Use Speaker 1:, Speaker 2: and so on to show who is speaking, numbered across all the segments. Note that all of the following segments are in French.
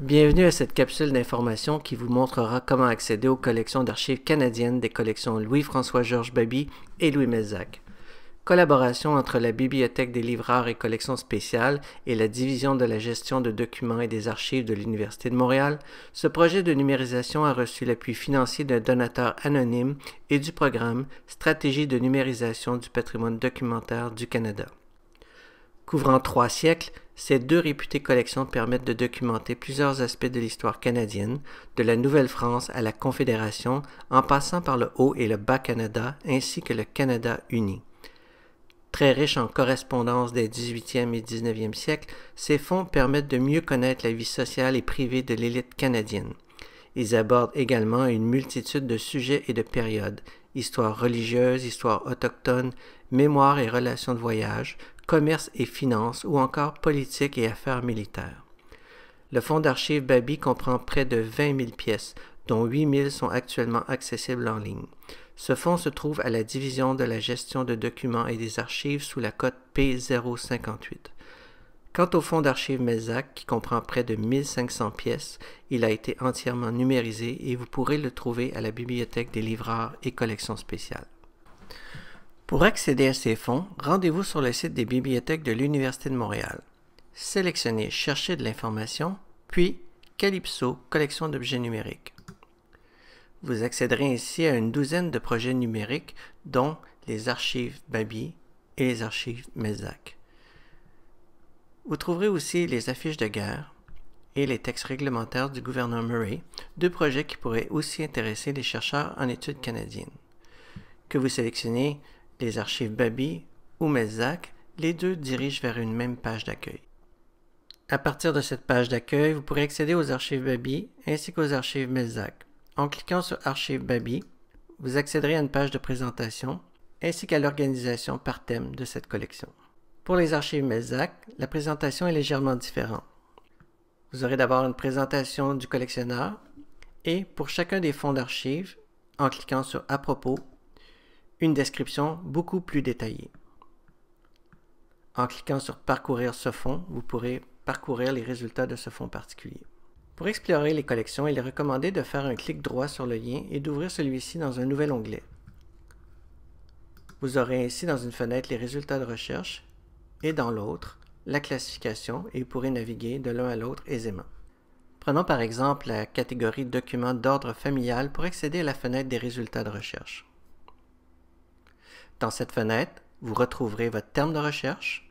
Speaker 1: Bienvenue à cette capsule d'information qui vous montrera comment accéder aux collections d'archives canadiennes des collections Louis-François-Georges Baby et Louis Mézac. Collaboration entre la Bibliothèque des livreurs et collections spéciales et la Division de la gestion de documents et des archives de l'Université de Montréal, ce projet de numérisation a reçu l'appui financier d'un donateur anonyme et du programme Stratégie de numérisation du patrimoine documentaire du Canada. Couvrant trois siècles, ces deux réputées collections permettent de documenter plusieurs aspects de l'histoire canadienne, de la Nouvelle-France à la Confédération, en passant par le Haut et le Bas-Canada, ainsi que le Canada uni. Très riches en correspondances des 18e et 19e siècles, ces fonds permettent de mieux connaître la vie sociale et privée de l'élite canadienne. Ils abordent également une multitude de sujets et de périodes, histoire religieuse, histoire autochtone, mémoire et relations de voyage, commerce et finances ou encore politique et affaires militaires. Le fonds d'archives Babi comprend près de 20 000 pièces, dont 8 000 sont actuellement accessibles en ligne. Ce fonds se trouve à la division de la gestion de documents et des archives sous la cote P058. Quant au fonds d'archives Melzac, qui comprend près de 1500 pièces, il a été entièrement numérisé et vous pourrez le trouver à la Bibliothèque des livreurs et collections spéciales. Pour accéder à ces fonds, rendez-vous sur le site des bibliothèques de l'Université de Montréal. Sélectionnez Chercher de l'information, puis Calypso Collection d'objets numériques. Vous accéderez ainsi à une douzaine de projets numériques, dont les archives Babi et les archives Melzac. Vous trouverez aussi les affiches de guerre et les textes réglementaires du gouverneur Murray, deux projets qui pourraient aussi intéresser les chercheurs en études canadiennes. Que vous sélectionnez les archives Babi ou Melzac, les deux dirigent vers une même page d'accueil. À partir de cette page d'accueil, vous pourrez accéder aux archives Babi ainsi qu'aux archives Melzac. En cliquant sur Archives Babi, vous accéderez à une page de présentation ainsi qu'à l'organisation par thème de cette collection. Pour les archives Melzac, la présentation est légèrement différente. Vous aurez d'abord une présentation du collectionneur et pour chacun des fonds d'archives, en cliquant sur À propos, une description beaucoup plus détaillée. En cliquant sur Parcourir ce fonds, vous pourrez parcourir les résultats de ce fonds particulier. Pour explorer les collections, il est recommandé de faire un clic droit sur le lien et d'ouvrir celui-ci dans un nouvel onglet. Vous aurez ainsi dans une fenêtre les résultats de recherche et dans l'autre la classification et vous pourrez naviguer de l'un à l'autre aisément. Prenons par exemple la catégorie Documents d'ordre familial pour accéder à la fenêtre des résultats de recherche. Dans cette fenêtre, vous retrouverez votre terme de recherche,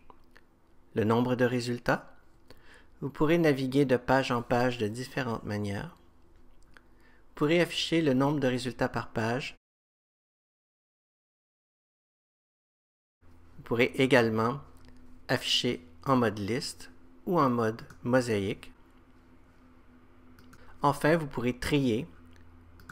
Speaker 1: le nombre de résultats. Vous pourrez naviguer de page en page de différentes manières. Vous pourrez afficher le nombre de résultats par page. Vous pourrez également afficher en mode liste ou en mode mosaïque. Enfin, vous pourrez trier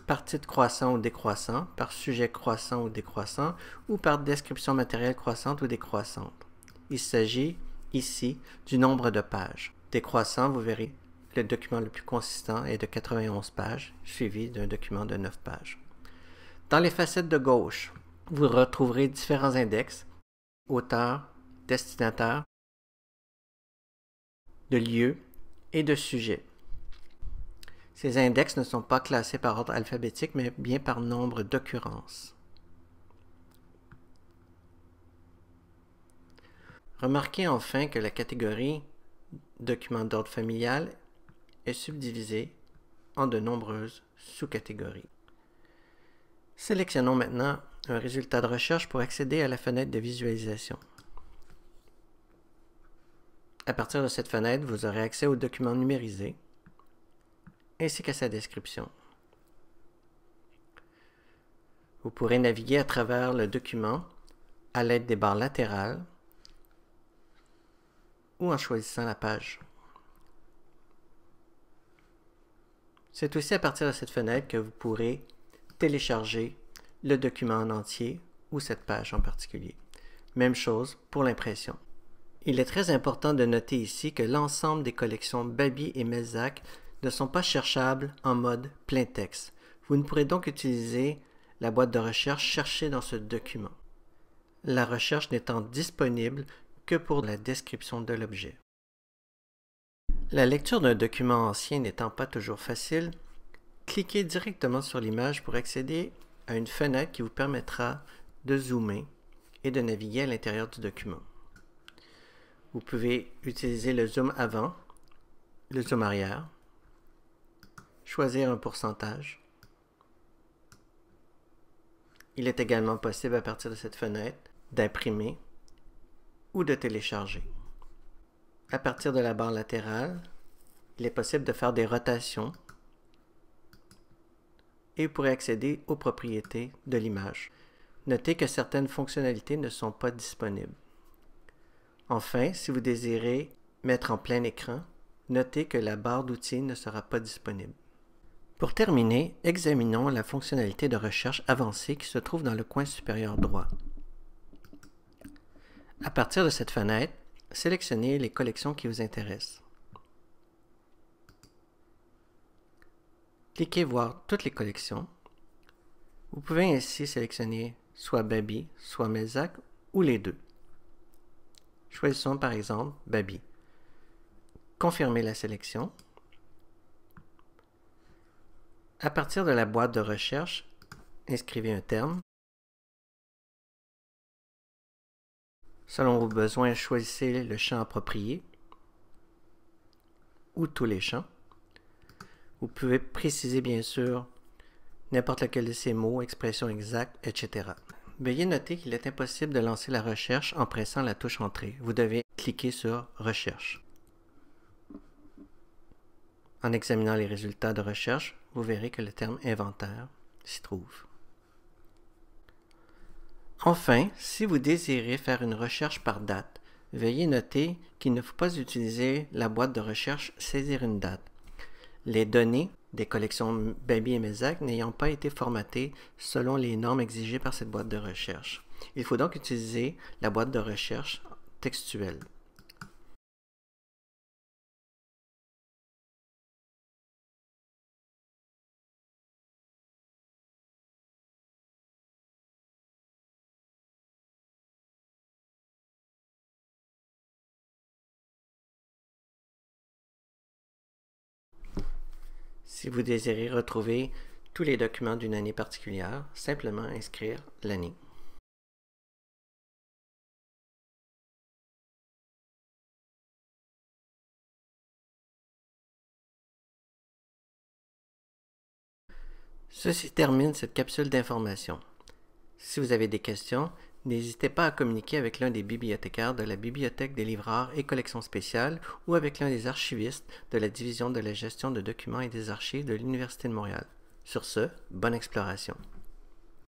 Speaker 1: par titre croissant ou décroissant, par sujet croissant ou décroissant, ou par description matérielle croissante ou décroissante. Il s'agit ici du nombre de pages. Décroissant, vous verrez, le document le plus consistant est de 91 pages, suivi d'un document de 9 pages. Dans les facettes de gauche, vous retrouverez différents index, auteur, destinataire, de lieu et de sujet. Ces index ne sont pas classés par ordre alphabétique, mais bien par nombre d'occurrences. Remarquez enfin que la catégorie Documents d'ordre familial est subdivisée en de nombreuses sous-catégories. Sélectionnons maintenant un résultat de recherche pour accéder à la fenêtre de visualisation. À partir de cette fenêtre, vous aurez accès aux documents numérisés ainsi qu'à sa description. Vous pourrez naviguer à travers le document à l'aide des barres latérales ou en choisissant la page. C'est aussi à partir de cette fenêtre que vous pourrez télécharger le document en entier ou cette page en particulier. Même chose pour l'impression. Il est très important de noter ici que l'ensemble des collections Babi et Melzac ne sont pas cherchables en mode plein texte. Vous ne pourrez donc utiliser la boîte de recherche chercher dans ce document. La recherche n'étant disponible que pour la description de l'objet. La lecture d'un document ancien n'étant pas toujours facile, cliquez directement sur l'image pour accéder à une fenêtre qui vous permettra de zoomer et de naviguer à l'intérieur du document. Vous pouvez utiliser le zoom avant, le zoom arrière, choisir un pourcentage. Il est également possible à partir de cette fenêtre d'imprimer ou de télécharger. À partir de la barre latérale, il est possible de faire des rotations et pourrez accéder aux propriétés de l'image. Notez que certaines fonctionnalités ne sont pas disponibles. Enfin, si vous désirez mettre en plein écran, notez que la barre d'outils ne sera pas disponible. Pour terminer, examinons la fonctionnalité de recherche avancée qui se trouve dans le coin supérieur droit. À partir de cette fenêtre, sélectionnez les collections qui vous intéressent. Cliquez Voir toutes les collections. Vous pouvez ainsi sélectionner soit Baby, soit Melzac ou les deux. Choisissons par exemple Baby. Confirmez la sélection. À partir de la boîte de recherche, inscrivez un terme. Selon vos besoins, choisissez le champ approprié ou tous les champs. Vous pouvez préciser bien sûr n'importe lequel de ces mots, expressions exactes, etc. Veuillez noter qu'il est impossible de lancer la recherche en pressant la touche Entrée. Vous devez cliquer sur Recherche. En examinant les résultats de recherche, vous verrez que le terme inventaire s'y trouve. Enfin, si vous désirez faire une recherche par date, veuillez noter qu'il ne faut pas utiliser la boîte de recherche Saisir une date. Les données des collections Baby et Mesac n'ayant pas été formatées selon les normes exigées par cette boîte de recherche. Il faut donc utiliser la boîte de recherche textuelle. Si vous désirez retrouver tous les documents d'une année particulière, simplement inscrire l'année. Ceci termine cette capsule d'information. Si vous avez des questions, N'hésitez pas à communiquer avec l'un des bibliothécaires de la Bibliothèque des livreurs et collections spéciales ou avec l'un des archivistes de la Division de la gestion de documents et des archives de l'Université de Montréal. Sur ce, bonne exploration.